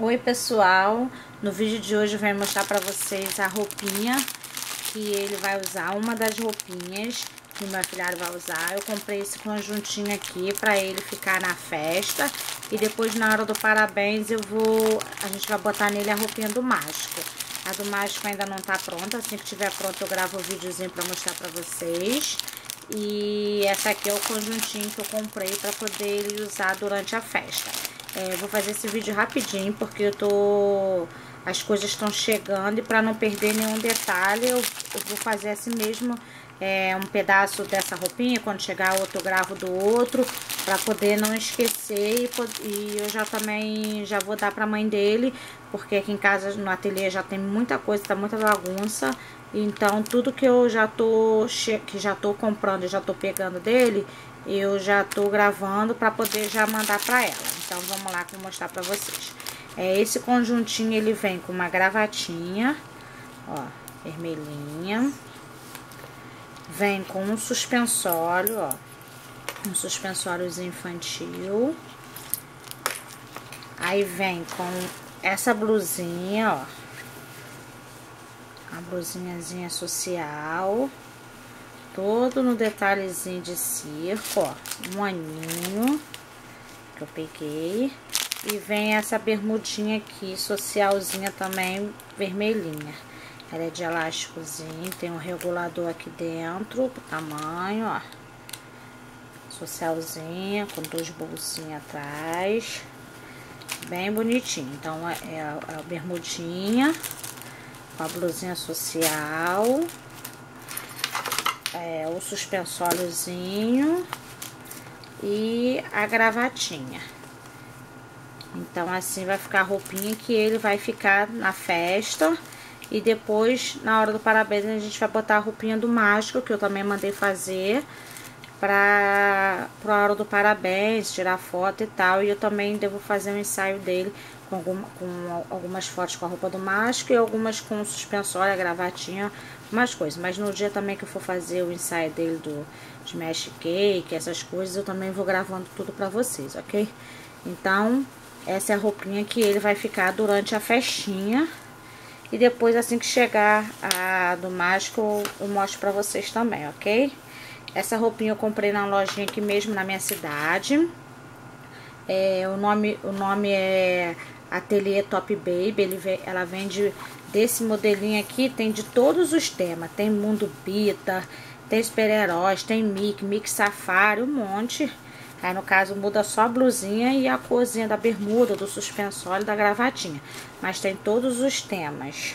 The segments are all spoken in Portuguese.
Oi pessoal, no vídeo de hoje eu vou mostrar para vocês a roupinha que ele vai usar, uma das roupinhas que meu afilhado vai usar. Eu comprei esse conjuntinho aqui para ele ficar na festa e depois na hora do parabéns eu vou, a gente vai botar nele a roupinha do mágico. A do mágico ainda não tá pronta, assim que tiver pronto eu gravo o um videozinho para mostrar para vocês. E essa aqui é o conjuntinho que eu comprei para poder ele usar durante a festa. É, vou fazer esse vídeo rapidinho, porque eu tô... As coisas estão chegando e para não perder nenhum detalhe, eu, eu vou fazer assim mesmo é, um pedaço dessa roupinha, quando chegar outro eu gravo do outro, para poder não esquecer e, e, eu já também já vou dar para a mãe dele, porque aqui em casa no ateliê já tem muita coisa, tá muita bagunça, então tudo que eu já tô que já tô comprando e já tô pegando dele, eu já tô gravando para poder já mandar para ela. Então, vamos lá que eu vou mostrar pra vocês. É, esse conjuntinho, ele vem com uma gravatinha, ó, vermelhinha. Vem com um suspensório, ó, um suspensório infantil. Aí vem com essa blusinha, ó. A blusinhazinha social. Todo no detalhezinho de circo, ó. Um aninho que eu peguei. E vem essa bermudinha aqui, socialzinha também, vermelhinha. Ela é de elásticozinho, tem um regulador aqui dentro, tamanho, ó. Socialzinha, com dois bolsinhos atrás. Bem bonitinho. Então, é, é a, a bermudinha, com a blusinha social. É, o suspensóriozinho e a gravatinha. Então, assim vai ficar a roupinha que ele vai ficar na festa. E depois, na hora do parabéns, a gente vai botar a roupinha do mágico, que eu também mandei fazer. Pra, pra hora do parabéns, tirar foto e tal. E eu também devo fazer um ensaio dele com, com algumas fotos com a roupa do mágico e algumas com suspensório, gravatinha, umas coisas. Mas no dia também que eu for fazer o ensaio dele do Smash Cake, essas coisas, eu também vou gravando tudo pra vocês, ok? Então, essa é a roupinha que ele vai ficar durante a festinha. E depois, assim que chegar a do mágico, eu mostro pra vocês também, ok? Essa roupinha eu comprei na lojinha aqui mesmo na minha cidade. É, o, nome, o nome é Ateliê Top Baby. Ele, ela vende desse modelinho aqui, tem de todos os temas. Tem Mundo Bita, tem super-heróis, tem Mickey, Mickey Safari, um monte. Aí, no caso, muda só a blusinha e a corzinha da bermuda, do suspensório da gravatinha. Mas tem todos os temas.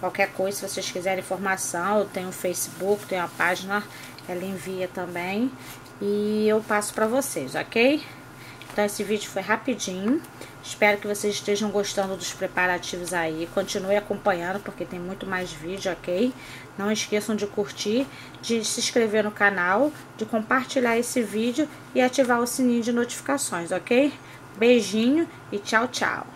Qualquer coisa, se vocês quiserem informação, eu tenho o Facebook, tenho a página, ela envia também. E eu passo pra vocês, ok? Então, esse vídeo foi rapidinho. Espero que vocês estejam gostando dos preparativos aí. Continue acompanhando, porque tem muito mais vídeo, ok? Não esqueçam de curtir, de se inscrever no canal, de compartilhar esse vídeo e ativar o sininho de notificações, ok? Beijinho e tchau, tchau!